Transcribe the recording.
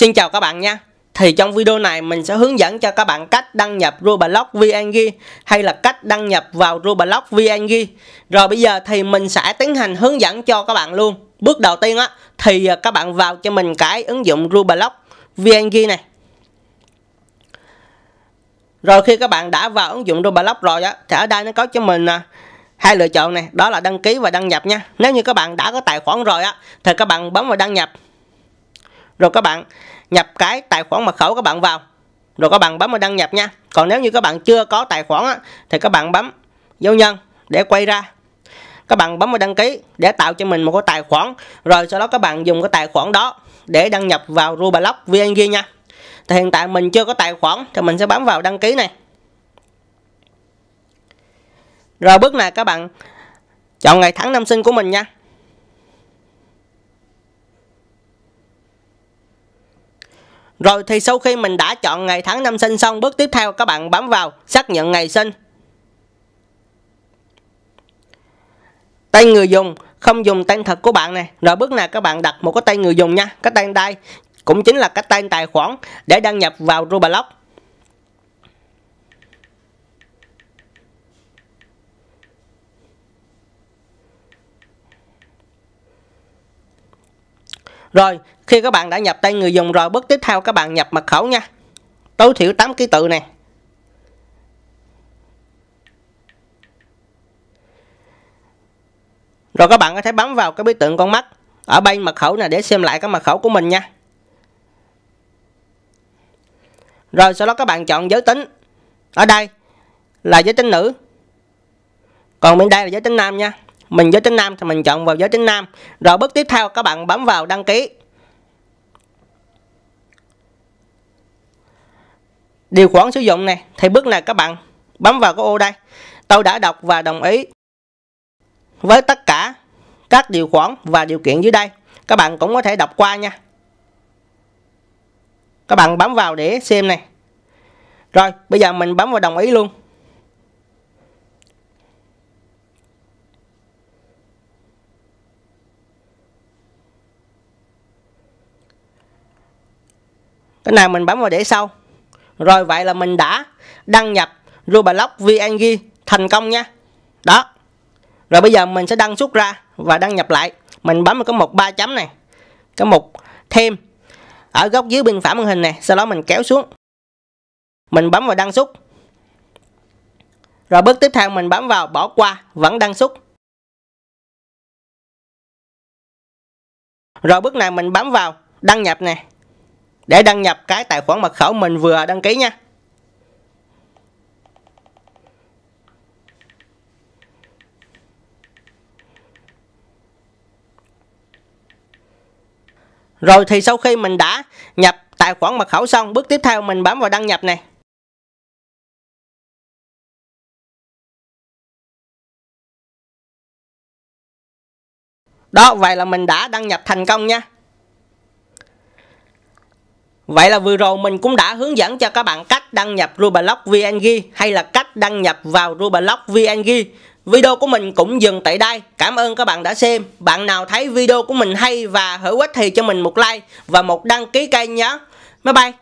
Xin chào các bạn nha. Thì trong video này mình sẽ hướng dẫn cho các bạn cách đăng nhập Roblox VNG hay là cách đăng nhập vào Roblox VNG Rồi bây giờ thì mình sẽ tiến hành hướng dẫn cho các bạn luôn. Bước đầu tiên á thì các bạn vào cho mình cái ứng dụng Roblox VNG này. Rồi khi các bạn đã vào ứng dụng Roblox rồi á thì ở đây nó có cho mình à, hai lựa chọn này đó là đăng ký và đăng nhập nha. Nếu như các bạn đã có tài khoản rồi á thì các bạn bấm vào đăng nhập rồi các bạn nhập cái tài khoản mật khẩu các bạn vào. Rồi các bạn bấm vào đăng nhập nha. Còn nếu như các bạn chưa có tài khoản á, thì các bạn bấm dấu nhân để quay ra. Các bạn bấm vào đăng ký để tạo cho mình một cái tài khoản. Rồi sau đó các bạn dùng cái tài khoản đó để đăng nhập vào Roblox VNG nha. Thì hiện tại mình chưa có tài khoản thì mình sẽ bấm vào đăng ký này. Rồi bước này các bạn chọn ngày tháng năm sinh của mình nha. Rồi thì sau khi mình đã chọn ngày tháng năm sinh xong, bước tiếp theo các bạn bấm vào xác nhận ngày sinh. Tên người dùng không dùng tên thật của bạn này. Rồi bước này các bạn đặt một cái tên người dùng nha. Cái tên đây cũng chính là cái tên tài khoản để đăng nhập vào Roblox. Rồi, khi các bạn đã nhập tên người dùng rồi, bước tiếp theo các bạn nhập mật khẩu nha. Tối thiểu 8 ký tự này. Rồi các bạn có thể bấm vào cái biểu tượng con mắt ở bên mật khẩu này để xem lại cái mật khẩu của mình nha. Rồi sau đó các bạn chọn giới tính. Ở đây là giới tính nữ. Còn bên đây là giới tính nam nha mình giới tính nam thì mình chọn vào giới tính nam. Rồi bước tiếp theo các bạn bấm vào đăng ký. Điều khoản sử dụng này, thì bước này các bạn bấm vào cái ô đây. Tôi đã đọc và đồng ý với tất cả các điều khoản và điều kiện dưới đây. Các bạn cũng có thể đọc qua nha. Các bạn bấm vào để xem này. Rồi, bây giờ mình bấm vào đồng ý luôn. Cái này mình bấm vào để sau. Rồi vậy là mình đã đăng nhập Roblox VNG thành công nha. Đó. Rồi bây giờ mình sẽ đăng xuất ra và đăng nhập lại. Mình bấm vào cái mục ba chấm này. Cái mục thêm. Ở góc dưới bên phải màn hình này, sau đó mình kéo xuống. Mình bấm vào đăng xuất rồi bước tiếp theo mình bấm vào bỏ qua, vẫn đăng xuất rồi bước này mình bấm vào đăng nhập này để đăng nhập cái tài khoản mật khẩu mình vừa đăng ký nha Rồi thì sau khi mình đã nhập tài khoản mật khẩu xong, bước tiếp theo mình bấm vào đăng nhập này. Đó, vậy là mình đã đăng nhập thành công nha. Vậy là vừa rồi mình cũng đã hướng dẫn cho các bạn cách đăng nhập Roblox VNG hay là cách đăng nhập vào Roblox VNG. Video của mình cũng dừng tại đây. Cảm ơn các bạn đã xem. Bạn nào thấy video của mình hay và hữu ích thì cho mình một like và một đăng ký kênh nhé. Bye bye.